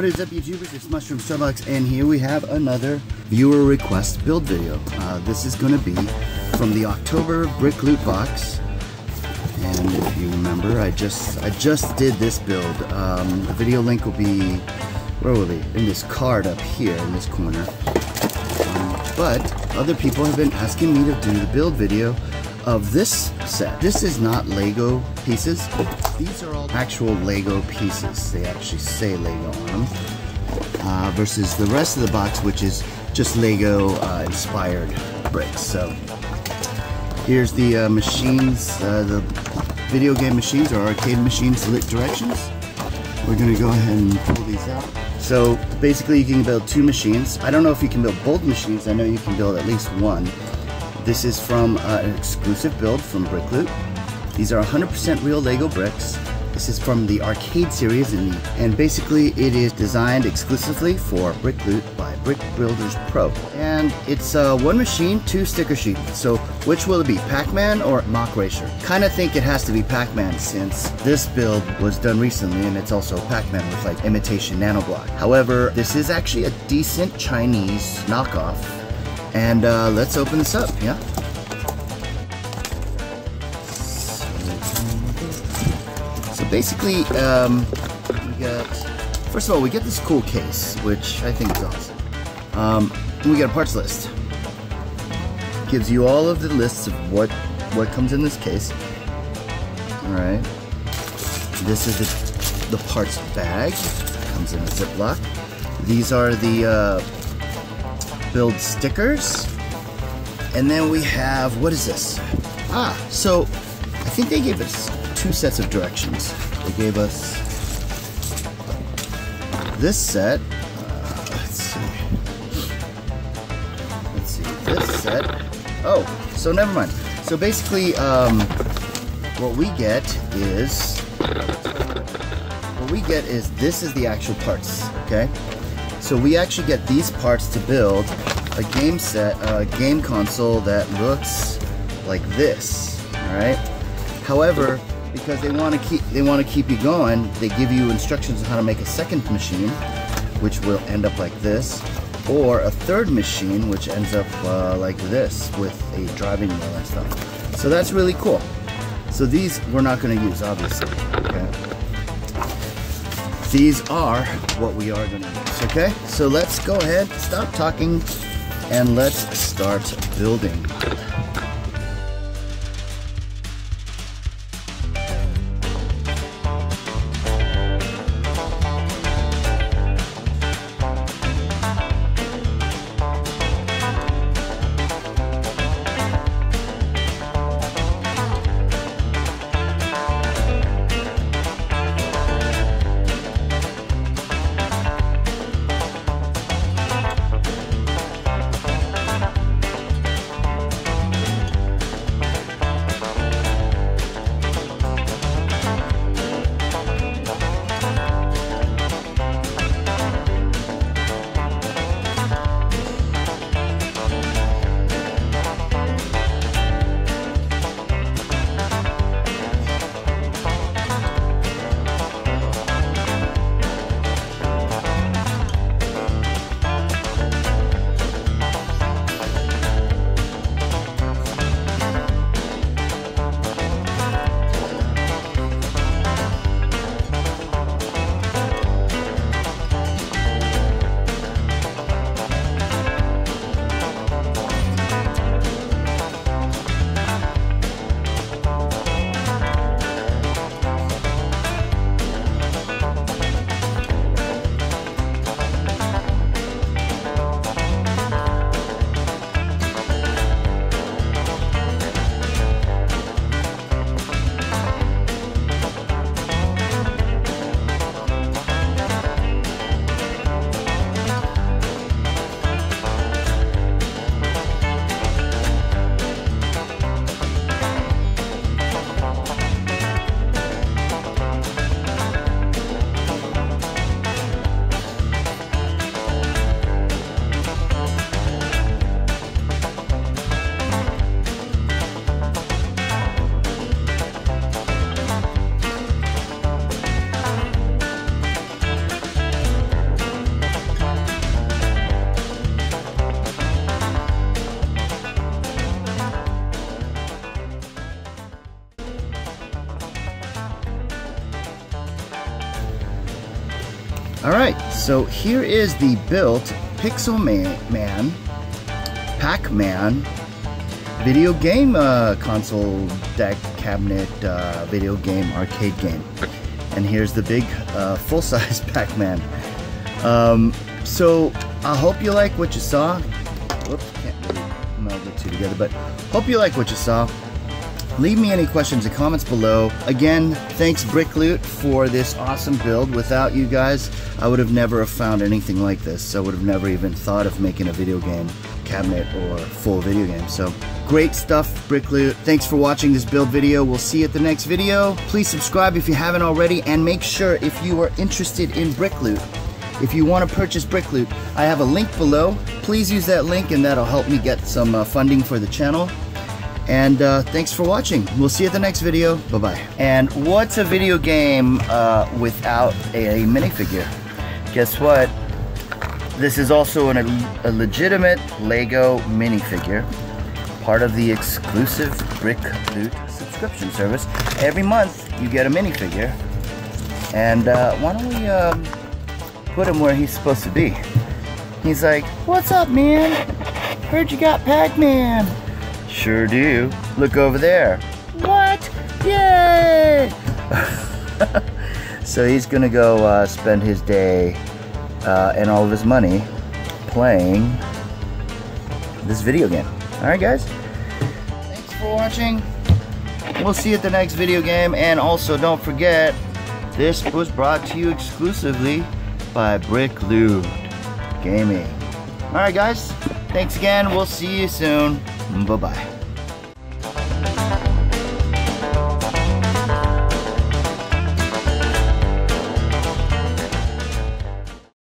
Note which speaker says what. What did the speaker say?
Speaker 1: What is up YouTubers, it's Mushroom Starbucks and here we have another viewer request build video. Uh, this is going to be from the October Brick Loot box. And if you remember, I just I just did this build. Um, the video link will be, where will be? In this card up here in this corner. Um, but other people have been asking me to do the build video of this set. This is not Lego pieces. These are all actual Lego pieces. They actually say Lego on them. Uh, versus the rest of the box, which is just Lego uh, inspired bricks. So here's the uh, machines, uh, the video game machines or arcade machines lit directions. We're gonna go ahead and pull these out. So basically you can build two machines. I don't know if you can build both machines. I know you can build at least one. This is from uh, an exclusive build from Brick Loot. These are 100% real Lego bricks. This is from the arcade series and, and basically it is designed exclusively for Brick Loot by Brick Builders Pro. And it's uh, one machine, two sticker sheets. So which will it be, Pac-Man or Mach Racer? Kinda think it has to be Pac-Man since this build was done recently and it's also Pac-Man with like imitation nanoblock. However, this is actually a decent Chinese knockoff and uh, let's open this up, yeah? So basically, um, we got, first of all, we get this cool case, which I think is awesome. Um, we got a parts list. Gives you all of the lists of what, what comes in this case. Alright. This is the, the parts bag. Comes in a Ziploc. These are the uh, build stickers. And then we have, what is this? Ah, so I think they gave us two sets of directions. They gave us this set. Uh, let's see. Let's see, this set. Oh, so never mind. So basically, um, what we get is, what we get is, this is the actual parts, okay? So we actually get these parts to build a game set, a game console that looks like this. All right. However, because they want to keep they want to keep you going, they give you instructions on how to make a second machine, which will end up like this, or a third machine, which ends up uh, like this with a driving wheel and stuff. So that's really cool. So these we're not going to use, obviously. Okay these are what we are going to use, okay? So let's go ahead, stop talking, and let's start building. Alright, so here is the built Pixel Man, Man Pac-Man video game uh, console deck cabinet uh, video game arcade game. And here's the big uh, full-size Pac-Man. Um, so I hope you like what you saw. Whoops, can't really meld the two together, but hope you like what you saw. Leave me any questions and comments below. Again, thanks BrickLoot for this awesome build. Without you guys, I would have never have found anything like this. I would have never even thought of making a video game cabinet or full video game. So great stuff, BrickLoot. Thanks for watching this build video. We'll see you at the next video. Please subscribe if you haven't already and make sure if you are interested in BrickLoot, if you want to purchase BrickLoot, I have a link below. Please use that link and that'll help me get some uh, funding for the channel. And uh, thanks for watching. We'll see you at the next video. Bye-bye. And what's a video game uh, without a minifigure? Guess what? This is also an, a legitimate Lego minifigure, part of the exclusive Brick Loot subscription service. Every month you get a minifigure, and uh, why don't we um, put him where he's supposed to be? He's like, "What's up, man? Heard you got Pac-Man." Sure do. Look over there. What? Yay! so he's gonna go uh, spend his day uh, and all of his money playing this video game. Alright guys, thanks for watching. We'll see you at the next video game and also don't forget this was brought to you exclusively by Brick Loot Gaming. Alright guys, thanks again. We'll see you soon. Bye-bye.